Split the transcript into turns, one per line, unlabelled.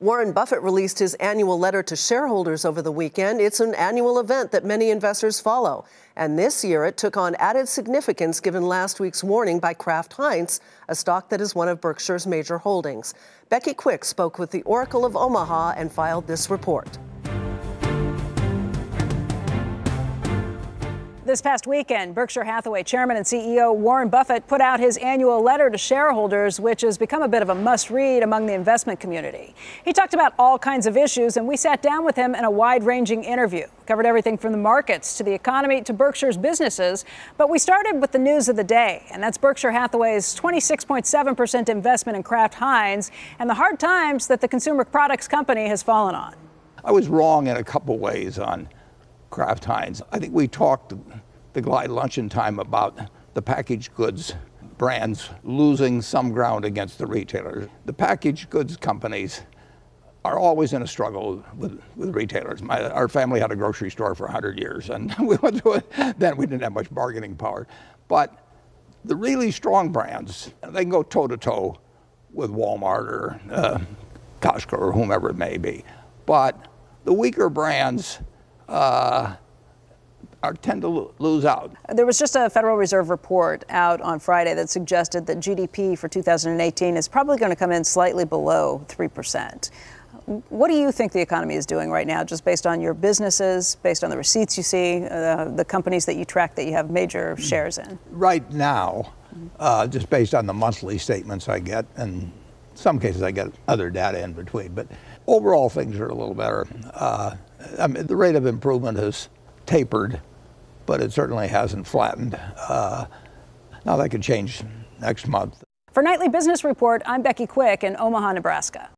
Warren Buffett released his annual letter to shareholders over the weekend. It's an annual event that many investors follow. And this year it took on added significance given last week's warning by Kraft Heinz, a stock that is one of Berkshire's major holdings. Becky Quick spoke with the Oracle of Omaha and filed this report.
This past weekend, Berkshire Hathaway chairman and CEO Warren Buffett put out his annual letter to shareholders, which has become a bit of a must read among the investment community. He talked about all kinds of issues, and we sat down with him in a wide ranging interview. Covered everything from the markets to the economy to Berkshire's businesses. But we started with the news of the day, and that's Berkshire Hathaway's 26.7% investment in Kraft Heinz and the hard times that the consumer products company has fallen on.
I was wrong in a couple ways on Kraft Heinz. I think we talked the Glide luncheon time about the packaged goods brands losing some ground against the retailers. The packaged goods companies are always in a struggle with, with retailers. My, our family had a grocery store for 100 years, and we went through it. Then we didn't have much bargaining power. But the really strong brands, they can go toe to toe with Walmart or uh, Costco or whomever it may be. But the weaker brands, uh, are, tend to lose out.
There was just a Federal Reserve report out on Friday that suggested that GDP for 2018 is probably going to come in slightly below 3%. What do you think the economy is doing right now, just based on your businesses, based on the receipts you see, uh, the companies that you track that you have major shares in?
Right now, uh, just based on the monthly statements I get, and some cases I get other data in between, but overall things are a little better. Uh, I mean, the rate of improvement has tapered, but it certainly hasn't flattened. Uh, now that could change next month.
For Nightly Business Report, I'm Becky Quick in Omaha, Nebraska.